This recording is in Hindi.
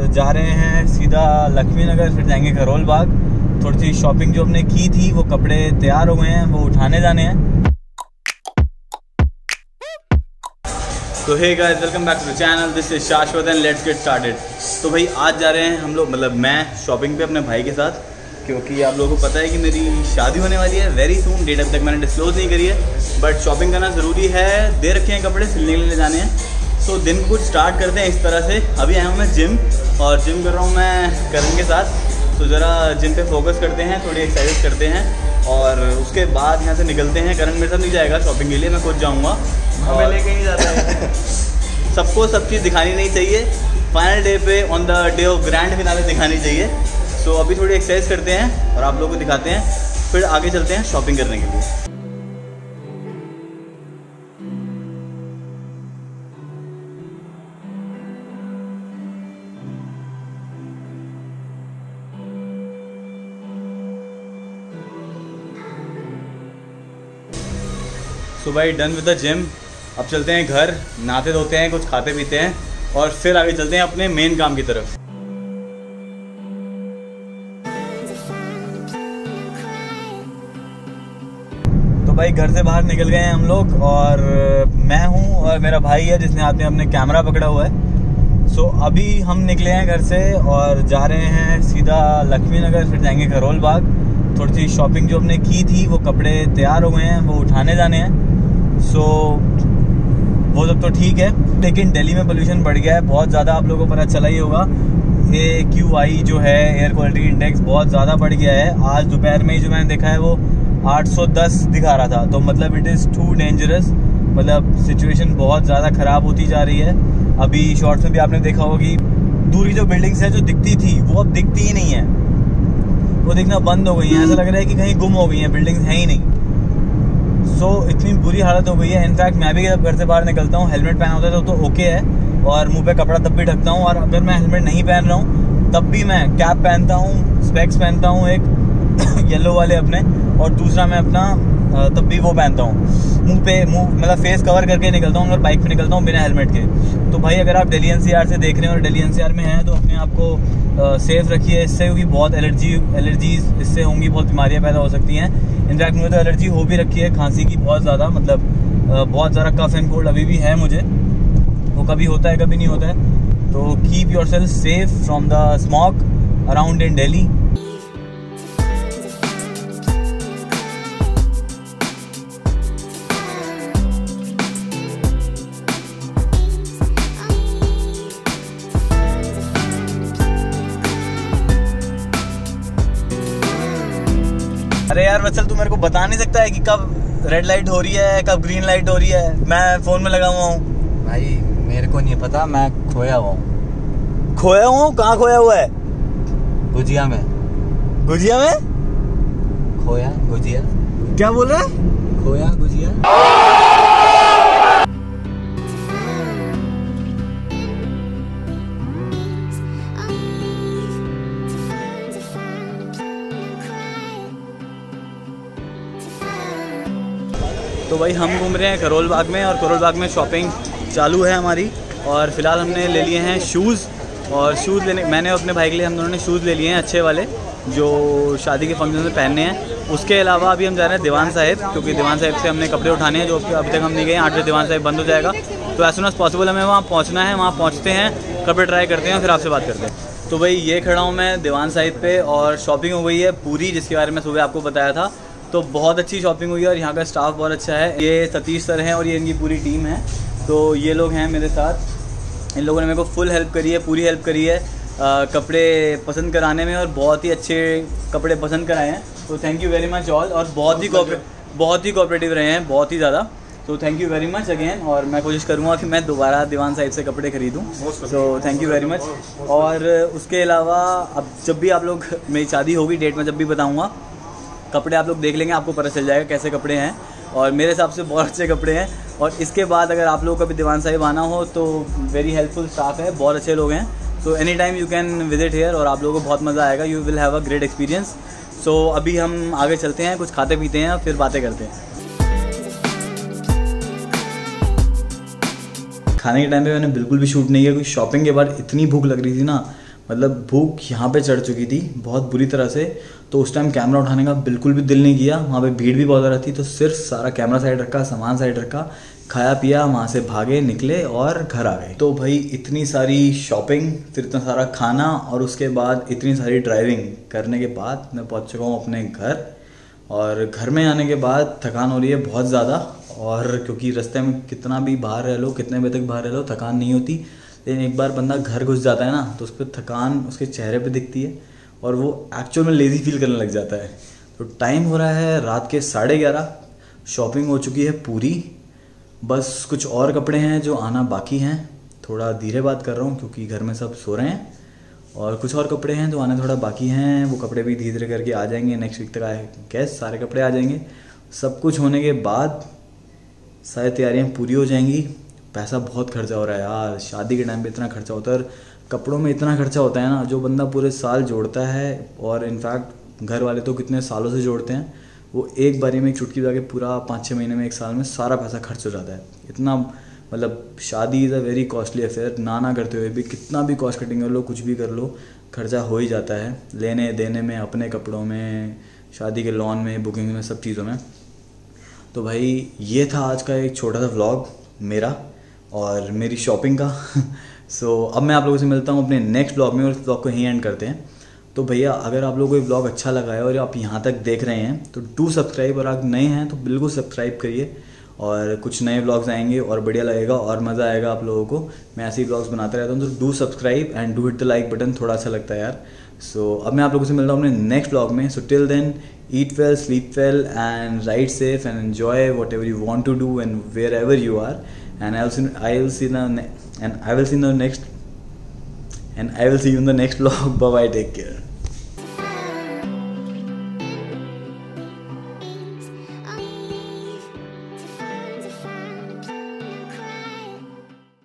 और जा रहे हैं सीधा लक्ष्मी नगर फिर जाएँगे करोल बाग। थोड़ी सी शॉपिंग जो हमने की थी, वो कपड़े तैयार हो गए हैं, वो उठाने जाने हैं। तो hey guys welcome back to channel this is Shashwat and let's get started तो भाई, आज जा रहे हैं हम लोग मतलब मैं शॉपिंग पे अपने भाई के साथ, क्योंकि आप लोगों को पता है कि मेरी शादी होने वाली है वेरी सून डेट अभी तक मैंने डिस्क्लोज नहीं करी है बट शॉपिंग करना ज़रूरी है। दे रखे हैं कपड़े, सिलने के लिए जाने हैं। तो दिन कुछ स्टार्ट करते हैं इस तरह से। अभी आया हूँ मैं जिम और जिम कर रहा हूँ मैं करण के साथ। तो ज़रा जिम पे फोकस करते हैं थोड़ी एक्सरसाइज करते हैं और उसके बाद यहाँ से निकलते हैं। करण मेरे साथ नहीं जाएगा शॉपिंग के लिए मैं खुद जाऊँगा। और लेके नहीं जाता। है सबको सब चीज़ दिखानी नहीं चाहिए। फाइनल डे पे on the day of grand finale दिखानी चाहिए। सो so, अभी थोड़ी एक्सरसाइज करते हैं और आप लोगों को दिखाते हैं। फिर आगे चलते हैं शॉपिंग करने के लिए। सुबह डन विद द जिम अब चलते हैं घर, नहाते धोते हैं, कुछ खाते पीते हैं और फिर आगे चलते हैं अपने मेन काम की तरफ़। तो भाई, घर से बाहर निकल गए हैं हम लोग और मैं हूँ और मेरा भाई है जिसने में अपने कैमरा पकड़ा हुआ है। सो अभी हम निकले हैं घर से और जा रहे हैं सीधा लक्ष्मी नगर फिर जाएँगे करोल बाग थोड़ी सी शॉपिंग जो हमने की थी, वो कपड़े तैयार हो गए हैं, वो उठाने जाने हैं। सो वो सब तो ठीक है, लेकिन दिल्ली में पोल्यूशन बढ़ गया है, बहुत ज़्यादा आप लोगों को पता चला ही होगा ए क्यू आई जो है एयर क्वालिटी इंडेक्स बहुत ज़्यादा बढ़ गया है। आज दोपहर में ही जो मैंने देखा है, वो 810 दिखा रहा था। तो मतलब इट इज़ टू डेंजरस मतलब सिचुएशन बहुत ज़्यादा ख़राब होती जा रही है। अभी शॉर्ट्स में भी आपने देखा होगा कि दूरी जो बिल्डिंग्स हैं, जो दिखती थी, वो अब दिखती ही नहीं है। वो दिखना बंद हो गई हैं। ऐसा लग रहा है कि कहीं गुम हो गई हैं बिल्डिंग्स हैं ही नहीं। सो so, इतनी बुरी हालत हो गई है। इनफैक्ट मैं भी जब घर से बाहर निकलता हूँ। हेलमेट पहना होता है तो, तो ओके है। और मुँह पे कपड़ा तब भी ढकता हूँ। और अगर मैं हेलमेट नहीं पहन रहा हूँ तब भी मैं कैप पहनता हूँ स्पेक्स पहनता हूँ एक येलो वाले अपने। और दूसरा मैं अपना तब भी वो पहनता हूँ। मुँह पे मुँह मतलब फेस कवर करके निकलता हूँ, अगर बाइक पे निकलता हूँ बिना हेलमेट के। तो भाई, अगर आप दिल्ली एनसीआर से देख रहे हैं और दिल्ली एनसीआर में हैं तो अपने आप को सेफ़ रखिए। इससे क्योंकि बहुत एलर्जी एलर्जीज इससे होंगी, बहुत बीमारियाँ पैदा हो सकती हैं। इनफैक्ट मुझे तो एलर्जी हो भी रखी है, खांसी की बहुत ज़्यादा मतलब बहुत ज़्यादा कफ एंड कोल्ड अभी भी है मुझे। वो कभी होता है, कभी नहीं होता है। तो keep yourself safe from the smoke around in Delhi अरे यार वसल तू मेरे को बता नहीं सकता है कि कब रेड लाइट हो रही है कब ग्रीन लाइट हो रही है? मैं फ़ोन में लगा हुआ हूँ। भाई मेरे को नहीं पता मैं खोया हुआ हूँ। खोया हुआ हूँ? कहाँ खोया हुआ है? गुजिया में। गुजिया में? खोया गुजिया। क्या बोल रहा है? तो भाई हम घूम रहे हैं करोल बाग में और करोल बाग में शॉपिंग चालू है हमारी और फ़िलहाल हमने ले लिए हैं शूज़ और शूज़ लेने, मैंने अपने भाई के लिए हम दोनों ने शूज़ ले लिए हैं अच्छे वाले जो शादी के फ़ंक्शन में पहनने हैं। उसके अलावा अभी हम जा रहे हैं दीवान साहिब, क्योंकि दीवान साहिब से हमने कपड़े उठाने हैं जो अभी तक हम नहीं गए, आठ बजे दीवान साहिब बंद हो जाएगा। तो एज सुन एज पॉसिबल हमें वहाँ पहुँचना है, वहाँ पहुँचते हैं, कपड़े ट्राई करते हैं फिर आपसे बात करते हैं। तो भाई ये खड़ा हूँ मैं दीवान साहिब पे और शॉपिंग हो गई है पूरी, जिसके बारे में सुबह आपको बताया था। तो बहुत अच्छी शॉपिंग हुई है और यहाँ का स्टाफ बहुत अच्छा है। ये सतीश सर हैं और ये इनकी पूरी टीम है। तो ये लोग हैं मेरे साथ। इन लोगों ने मेरे को फुल हेल्प करी है पूरी हेल्प करी है आ, कपड़े पसंद कराने में और बहुत ही अच्छे कपड़े पसंद कराए हैं। तो thank you very much all और बहुत ही बहुत ही कोऑपरेटिव रहे हैं बहुत ही ज़्यादा। तो thank you very much again और मैं कोशिश करूँगा कि मैं दोबारा दीवान साहिब से कपड़े खरीदूँ। So thank you very much और उसके अलावा अब जब भी आप लोग मेरी शादी होगी डेट में जब भी बताऊँगा कपड़े आप लोग देख लेंगे, आपको पता चल जाएगा कैसे कपड़े हैं। और मेरे हिसाब से बहुत अच्छे कपड़े हैं। और इसके बाद अगर आप लोगों को भी दीवान साहिब आना हो तो वेरी हेल्पफुल स्टाफ है, बहुत अच्छे लोग हैं। So any time you can visit here और आप लोगों को बहुत मज़ा आएगा you will have a great experience so अभी हम आगे चलते हैं, कुछ खाते पीते हैं और फिर बातें करते हैं। खाने के टाइम पे मैंने बिल्कुल भी शूट नहीं किया, क्योंकि शॉपिंग के बाद इतनी भूख लग रही थी ना मतलब भूख यहाँ पे चढ़ चुकी थी, बहुत बुरी तरह से। तो उस टाइम कैमरा उठाने का बिल्कुल भी दिल नहीं किया। वहाँ पे भीड़ भी बहुत ज़्यादा थी तो सिर्फ़ सारा कैमरा साइड रखा, सामान साइड रखा, खाया पिया, वहाँ से भागे, निकले और घर आ गए। तो भाई इतनी सारी शॉपिंग फिर इतना सारा खाना और उसके बाद इतनी सारी ड्राइविंग करने के बाद मैं पहुँच चुका हूँ अपने घर। और घर में आने के बाद थकान हो रही है बहुत ज़्यादा और क्योंकि रास्ते में कितना भी बाहर रह लो, कितने बजे तक बाहर रह लो, थकान नहीं होती। लेकिन एक बार बंदा घर घुस जाता है ना तो उस पर थकान उसके चेहरे पर दिखती है और वो एक्चुअल में लेज़ी फील करने लग जाता है। तो टाइम हो रहा है रात के साढ़े ग्यारह शॉपिंग हो चुकी है पूरी, बस कुछ और कपड़े हैं जो आना बाकी हैं। थोड़ा धीरे बात कर रहा हूँ क्योंकि घर में सब सो रहे हैं। और कुछ और कपड़े हैं जो आने थोड़ा बाकी हैं, वो कपड़े भी धीरे धीरे करके आ जाएँगे नेक्स्ट वीक तक आए कैस सारे कपड़े आ जाएँगे। सब कुछ होने के बाद सारी तैयारियाँ पूरी हो जाएँगी। पैसा बहुत खर्चा हो रहा है यार। शादी के टाइम पे इतना खर्चा होता है और कपड़ों में इतना खर्चा होता है ना, जो बंदा पूरे साल जोड़ता है और इनफैक्ट घर वाले तो कितने सालों से जोड़ते हैं, वो एक बारी में एक चुटकी बजा के पूरा पाँच छः महीने में, एक साल में सारा पैसा खर्च हो जाता है। इतना मतलब shaadi is a very costly affair ना ना करते हुए भी, कितना भी कॉस्ट कटिंग कर लो, कुछ भी कर लो, खर्चा हो ही जाता है। लेने देने में, अपने कपड़ों में, शादी के लॉन में बुकिंग में, सब चीज़ों में। तो भाई, ये था आज का एक छोटा सा व्लॉग मेरा। और मेरी शॉपिंग का। सो so, अब मैं आप लोगों से मिलता हूँ अपने नेक्स्ट ब्लॉग में और इस ब्लॉग को यहीं एंड करते हैं। तो भैया अगर आप लोगों को ये ब्लॉग अच्छा लगा है और आप यहाँ तक देख रहे हैं तो डू सब्सक्राइब और आप नए हैं तो बिल्कुल सब्सक्राइब करिए और कुछ नए ब्लॉग्स आएँगे और बढ़िया लगेगा और मज़ा आएगा आप लोगों को। मैं ऐसे ही ब्लॉग्स बनाता रहता हूँ तो do subscribe and do hit the like button थोड़ा अच्छा लगता है यार। सो so, अब मैं आप लोगों से मिलता हूँ अपने नेक्स्ट ब्लॉग में। So till then eat well sleep well and right safe and enjoy whatever you want to do and wherever you are and I will see I will see the and I will see the next and I will see you in the next vlog. Bye bye. Take care.